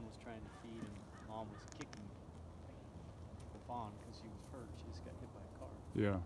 mom was trying to feed and mom was kicking the fawn because she was hurt. She just got hit by a car. Yeah.